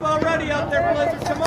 Already out there, Blizzard.